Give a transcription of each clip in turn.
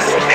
Yes.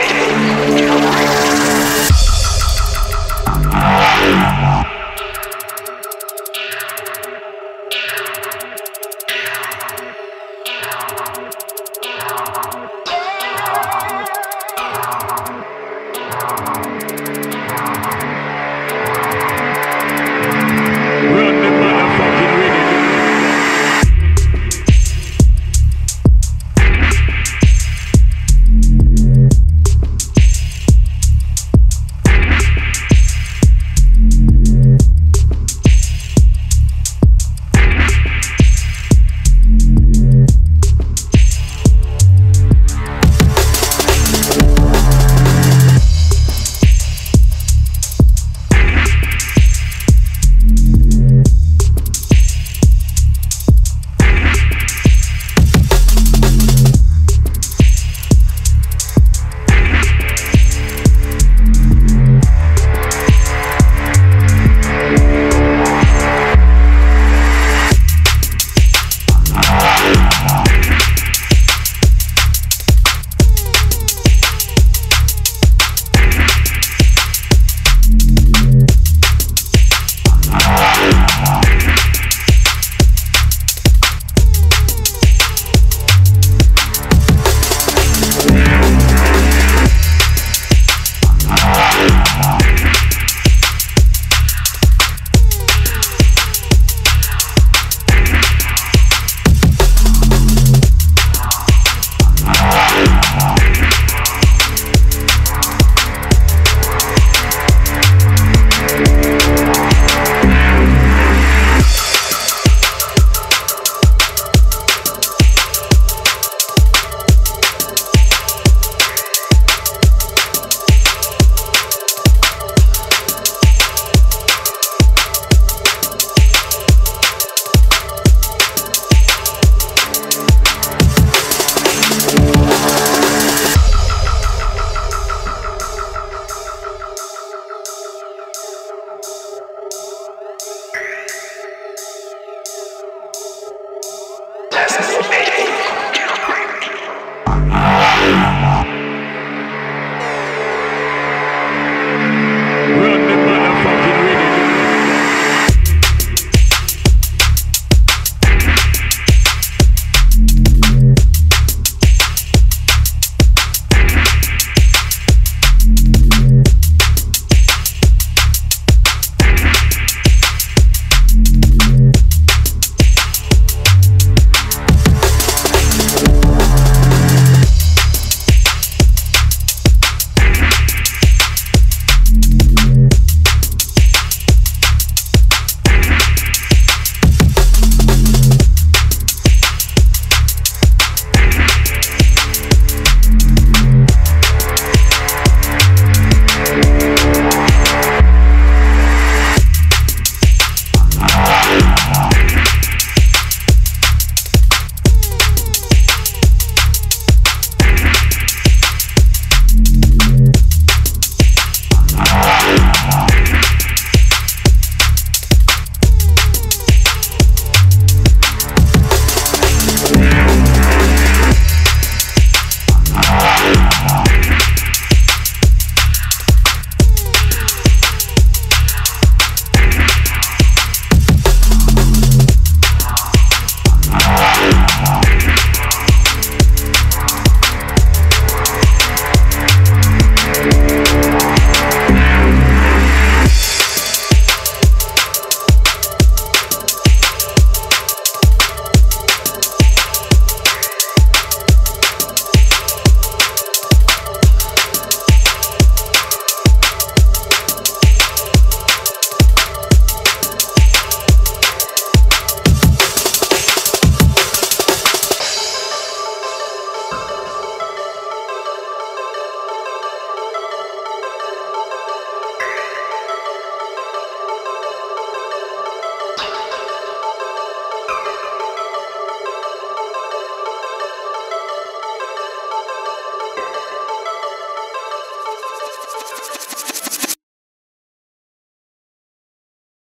Yes,